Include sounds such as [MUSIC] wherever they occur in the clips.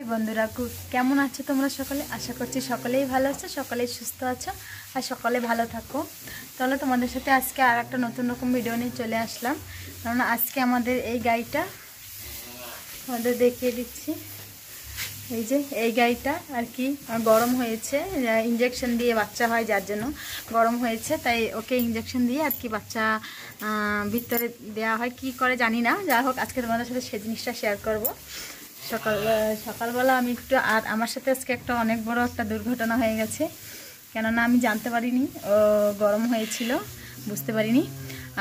বন্ধুরা কেমন আছো তোমরা সকলে? আশা করছি সকলেই ভালো আছো, সকলেই সুস্থ আছো আর সকলে ভালো থাকো। তাহলে তোমাদের সাথে আজকে আর একটা নতুন রকম ভিডিও নিয়ে চলে আসলাম। কারণ আজকে আমাদের এই গাড়িটা আমাদের দেখিয়ে দিচ্ছি। এই যে, এই গাড়িটা আর কি গরম হয়েছে ইঞ্জেকশন দিয়ে বাচ্চা হয় যার জন্য গরম হয়েছে, তাই ওকে ইঞ্জেকশন দিয়ে আর কি বাচ্চা ভিতরে দেওয়া হয়। কি করে জানি না, যাই হোক, আজকে তোমাদের সাথে সেই জিনিসটা শেয়ার করব। সকাল সকালবেলা আমি একটু আর আমার সাথে আজকে একটা অনেক বড় একটা দুর্ঘটনা হয়ে গেছে। কেননা আমি জানতে পারিনি, ও গরম হয়েছিল, বুঝতে পারিনি।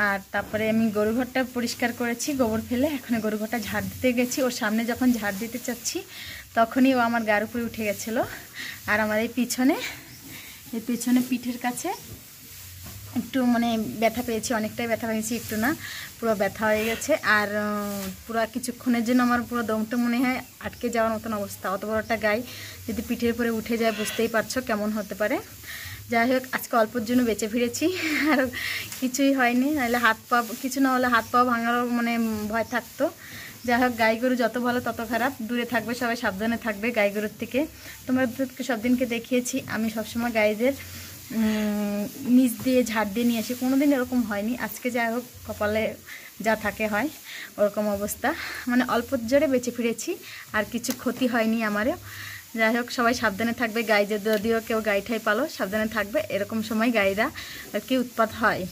আর তারপরে আমি গরু ঘরটা পরিষ্কার করেছি, গোবর ফেলে এখন গরু ঘরটা ঝাড় দিতে গেছি। ওর সামনে যখন ঝাড় দিতে চাচ্ছি, তখনই ও আমার গার উপরে উঠে গেছিল। আর আমার এই পিছনে এই পিছনে পিঠের কাছে একটু মানে ব্যথা পেয়েছি, অনেকটাই ব্যথা পেয়েছি, একটু না, পুরো ব্যথা হয়ে গেছে। আর পুরো কিছুক্ষণের জন্য আমার পুরো দমটা মনে হয় আটকে যাওয়ার মতন অবস্থা। অত বড় একটা গায়ে যদি পিঠের উপরে উঠে যায়, বুঝতেই পারছ কেমন হতে পারে। যাই হোক, আজকে অল্পর জন্য বেঁচে ফিরেছি, [LAUGHS] আর কিছুই হয়নি। নাহলে হাত পা, কিছু না হলে হাত পা ভাঙারও মানে ভয় থাকতো। যাই হোক, গাই গরু যত ভালো তত খারাপ। দূরে থাকবে সবাই, সাবধানে থাকবে গাই গরুর থেকে। তোমাদেরকে সব দিনকে দেখিয়েছি। আমি সবসময় গাইদের নিচ দিয়ে ঝাড় দিয়ে নিয়ে আসি। কোনো দিন এরকম হয়নি। আজকে যাই হোক, কপালে যা থাকে হয়, ওরকম অবস্থা। মানে অল্প জোরে বেঁচে ফিরেছি, আর কিছু ক্ষতি হয়নি আমারও। যাই হোক, সবাই সাবধানে থাকবে। গায়ে যদিও কেউ গাইঠাই পালো, সাবধানে থাকবে। এরকম সময় গাইরা আর কি উৎপাত হয়।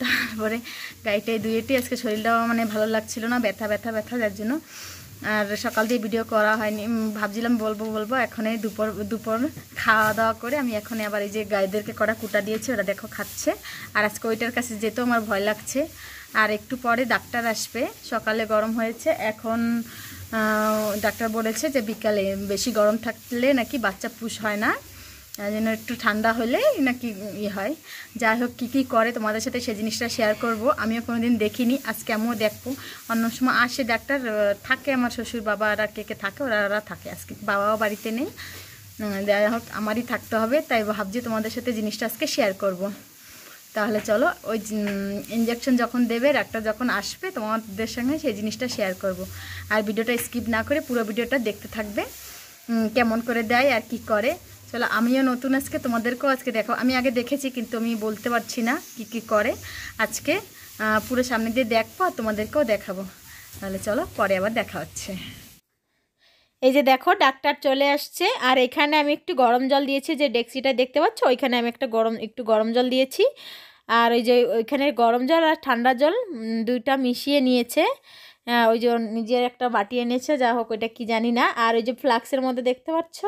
তারপরে গাইটাই দুইয়েটি আজকে শরীরটাও মানে ভালো লাগছিল না। ব্যথা ব্যথা ব্যথা, যার জন্য আর সকাল দিয়ে ভিডিও করা হয়নি। ভাবছিলাম বলব বলব। এখন এই দুপুর দুপুর খাওয়া দাওয়া করে আমি এখন আবার এই যে গাইদেরকে কটা কুটা দিয়েছি, ওরা দেখো খাচ্ছে। আর আজকে ওইটার কাছে যেতেও আমার ভয় লাগছে। আর একটু পরে ডাক্তার আসবে। সকালে গরম হয়েছে। এখন ডাক্তার বলেছে যে বিকালে বেশি গরম থাকলে নাকি বাচ্চা পুষ হয় না। জন্য একটু ঠান্ডা হলে নাকি ইয়ে হয়। যাই হোক, কী কী করে তোমাদের সাথে সেই জিনিসটা শেয়ার করব, আমিও কোনো দিন দেখিনি আজকে আমিও দেখব। অন্য সময় আসে ডাক্তার থাকে আমার শ্বশুর বাবা আর কে কে থাকে, ওরা ওরা থাকে। আজকে বাবাও বাড়িতে নেই। যাই হোক, আমারই থাকতে হবে, তাই ভাবছি তোমাদের সাথে জিনিসটা আজকে শেয়ার করব। তাহলে চলো, ওই ইঞ্জেকশন যখন দেবে, ডাক্তার যখন আসবে, তোমাদের সঙ্গে সেই জিনিসটা শেয়ার করব। আর ভিডিওটা স্কিপ না করে পুরো ভিডিওটা দেখতে থাকবে কেমন করে দেয় আর কি করে। চলো আমিও নতুন আজকে, তোমাদেরকেও আজকে দেখো আমি আগে দেখেছি, কিন্তু আমি বলতে পারছি না কি কি করে। আজকে পুরো সামনে দিয়ে দেখব আর তোমাদেরকেও দেখাবো। তাহলে চলো, পরে আবার দেখা হচ্ছে। এই যে দেখো, ডাক্তার চলে আসছে, আর এখানে আমি একটু গরম জল দিয়েছি, যে ডেক্সিটা দেখতে পাচ্ছ? ওইখানে আমি একটা গরম, একটু গরম জল দিয়েছি। আর ওই যে ওইখানে গরম জল আর ঠান্ডা জল দুইটা মিশিয়ে নিয়েছে। আহ, ওই যে নিজের একটা বাটি এনেছে যা হোক ওইটা কি জানি না। আর ওই যে ফ্লাক্সের মধ্যে দেখতে পাচ্ছ?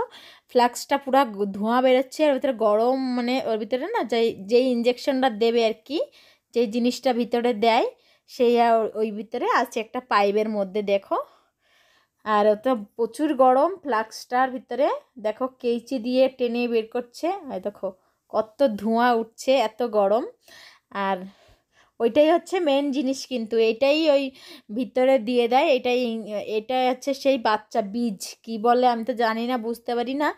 ফ্লাক্সটা পুরো ধোঁয়া বেরোচ্ছে আর ভিতরে গরম মানে ওর ভিতরে না যেই যেই ইঞ্জেকশনটা দেবে আর কি যেই জিনিসটা ভিতরে দেয় সেই ওই ভিতরে আছে একটা পাইপের মধ্যে দেখো। আর ওটা প্রচুর গরম ফ্লাক্সটার ভিতরে দেখো কেইচি দিয়ে টেনে বের করছে। দেখো কত ধোঁয়া উঠছে এত গরম। আর ওইটাই হচ্ছে মেন জিনিস কিন্তু, এটাই ওই ভিতরে দিয়ে দেয়, এটাই এটা হচ্ছে সেই বাচ্চা, বীজ, কি বলে আমি তো জানি না, বুঝতে পারি না।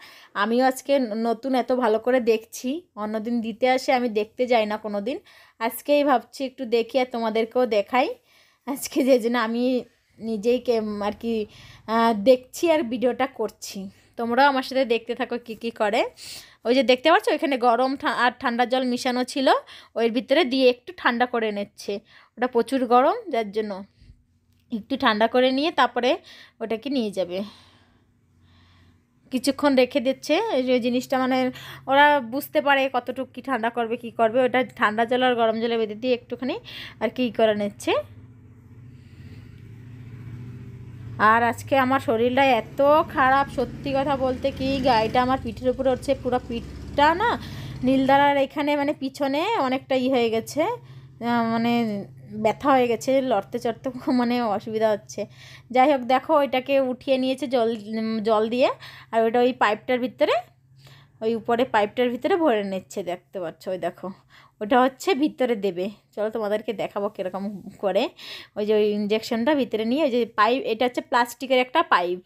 আমিও আজকে নতুন এত ভালো করে দেখছি, অন্যদিন দিতে আসে, আমি দেখতে যাই না কোনো দিন আজকেই ভাবছি একটু দেখি আর তোমাদেরকেও দেখাই। আজকে যে জন্য আমি নিজেই আর কি দেখছি আর ভিডিওটা করছি। তোমরাও আমার সাথে দেখতে থাকো কি কি করে। ওই যে দেখতে পাচ্ছ? ওইখানে গরম আর ঠান্ডা জল মিশানো ছিল। ওর ভিতরে দিয়ে একটু ঠান্ডা করে নিচ্ছে। ওটা প্রচুর গরম, যার জন্য একটু ঠান্ডা করে নিয়ে তারপরে ওটাকে নিয়ে যাবে। কিছুক্ষণ রেখে দিচ্ছে। যে জিনিসটা মানে ওরা বুঝতে পারে কতটুকু কি ঠান্ডা করবে, কি করবে। ওটা ঠান্ডা জল আর গরম জলে বেঁধে দিয়ে একটুখানি আর কি করে নিচ্ছে। আর আজকে আমার শরীরটা এত খারাপ, সত্যি কথা বলতে কি গাড়িটা আমার পিঠের উপরে হচ্ছে পুরো পিঠটা না, নীলদারার এখানে মানে পিছনে অনেকটা ই হয়ে গেছে মানে ব্যথা হয়ে গেছে, লড়তে চড়তে মানে অসুবিধা হচ্ছে। যাই হোক, দেখো ওইটাকে উঠিয়ে নিয়েছে জল জল দিয়ে, আর ওইটা ওই পাইপটার ভিতরে ওই উপরে পাইপটার ভিতরে ভরে নিচ্ছে, দেখতে পাচ্ছ? ওই দেখো। ওটা হচ্ছে ভিতরে দেবে। চলো তোমাদেরকে দেখাবো কীরকম করে। ওই যে ওই ইঞ্জেকশনটা ভিতরে নিয়ে, ওই যে পাইপ, এটা হচ্ছে প্লাস্টিকের একটা পাইপ।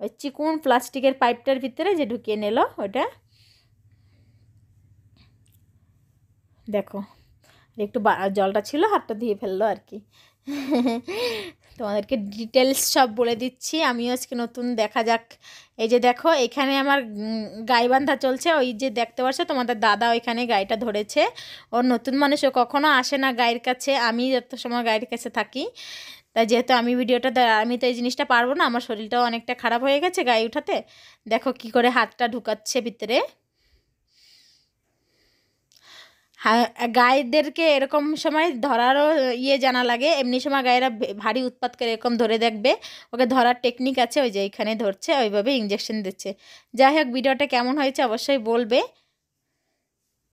ওই চিকুন প্লাস্টিকের পাইপটার ভিতরে যে ঢুকিয়ে নিল, ওটা। দেখো, একটু জলটা ছিল, হাতটা দিয়ে ফেলল আর কি। [LAUGHS] তোমাদেরকে ডিটেলস সব বলে দিচ্ছি। আমিও আজকে নতুন দেখা যাক। এই যে দেখো, এখানে আমার গাই বান্ধা চলছে। ওই যে দেখতে পাচ্ছ তোমাদের দাদা ওইখানে গাইটা ধরেছে। ওর নতুন মানুষ, ও কখনো আসে না গায়ের কাছে। আমি যত সময় গায়ের কাছে থাকি তাই যেহেতু আমি ভিডিওটা আমি তো এই জিনিসটা পারব না, আমার শরীরটাও অনেকটা খারাপ হয়ে গেছে গায়ে উঠাতে। দেখো কি করে হাতটা ঢুকাচ্ছে ভিতরে হ্যাঁ গায়েদেরকে এরকম সময় ধরারও ইয়ে জানা লাগে। এমনি সময় গায়েরা ভারী উৎপাত করে এরকম ধরে দেখবে। ওকে ধরার টেকনিক আছে, ওই যে এইখানে ধরছে, ওইভাবে ইঞ্জেকশন দিচ্ছে। যাই হোক, ভিডিওটা কেমন হয়েছে অবশ্যই বলবে।